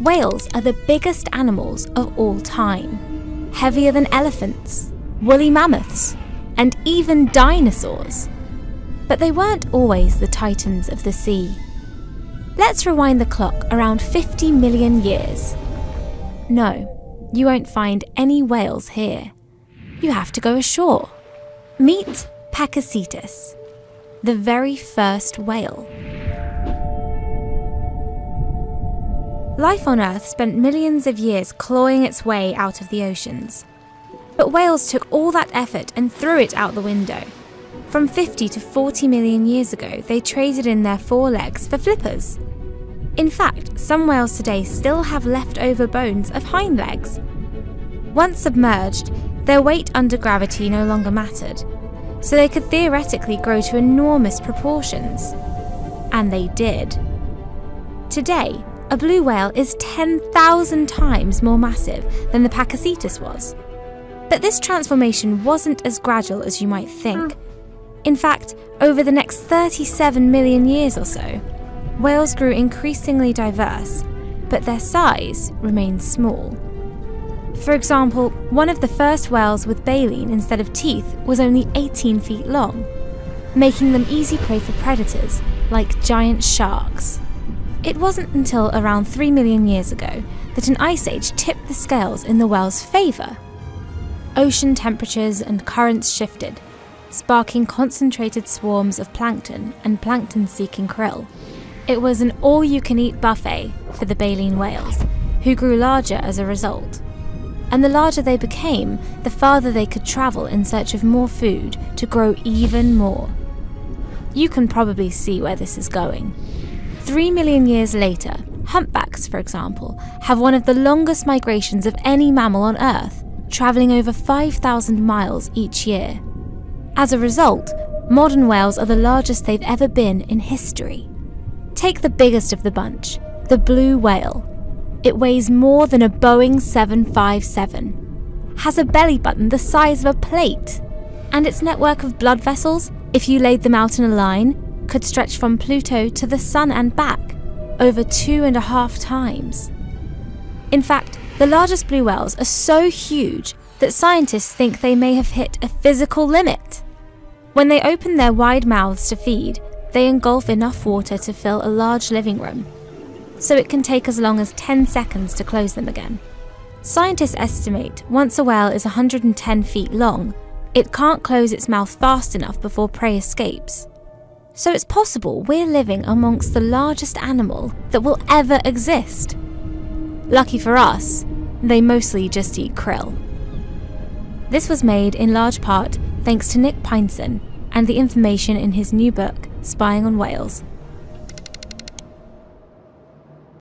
Whales are the biggest animals of all time, heavier than elephants, woolly mammoths, and even dinosaurs. But they weren't always the titans of the sea. Let's rewind the clock around 50 million years. No, you won't find any whales here. You have to go ashore. Meet Pakicetus, the very first whale. Life on Earth spent millions of years clawing its way out of the oceans. But whales took all that effort and threw it out the window. From 50 to 40 million years ago, they traded in their forelegs for flippers. In fact, some whales today still have leftover bones of hind legs. Once submerged, their weight under gravity no longer mattered, so they could theoretically grow to enormous proportions. And they did. Today, a blue whale is 10,000 times more massive than the Pakicetus was. But this transformation wasn't as gradual as you might think. In fact, over the next 37 million years or so, whales grew increasingly diverse, but their size remained small. For example, one of the first whales with baleen instead of teeth was only 18 feet long, making them easy prey for predators like giant sharks. It wasn't until around 3 million years ago that an ice age tipped the scales in the whale's favour. Ocean temperatures and currents shifted, sparking concentrated swarms of plankton and plankton seeking krill. It was an all you can eat buffet for the baleen whales, who grew larger as a result. And the larger they became, the farther they could travel in search of more food to grow even more. You can probably see where this is going. Three million years later, humpbacks, for example, have one of the longest migrations of any mammal on Earth, travelling over 5,000 miles each year. As a result, modern whales are the largest they've ever been in history. Take the biggest of the bunch, the blue whale. It weighs more than a Boeing 757, has a belly button the size of a plate, and its network of blood vessels, if you laid them out in a line, could stretch from Pluto to the Sun and back, over two and a half times. In fact, the largest blue whales are so huge that scientists think they may have hit a physical limit. When they open their wide mouths to feed, they engulf enough water to fill a large living room, so it can take as long as 10 seconds to close them again. Scientists estimate once a whale is 110 feet long, it can't close its mouth fast enough before prey escapes. So it's possible we're living amongst the largest animal that will ever exist. Lucky for us, they mostly just eat krill. This was made in large part thanks to Nick Pyenson and the information in his new book, Spying on Whales.